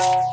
you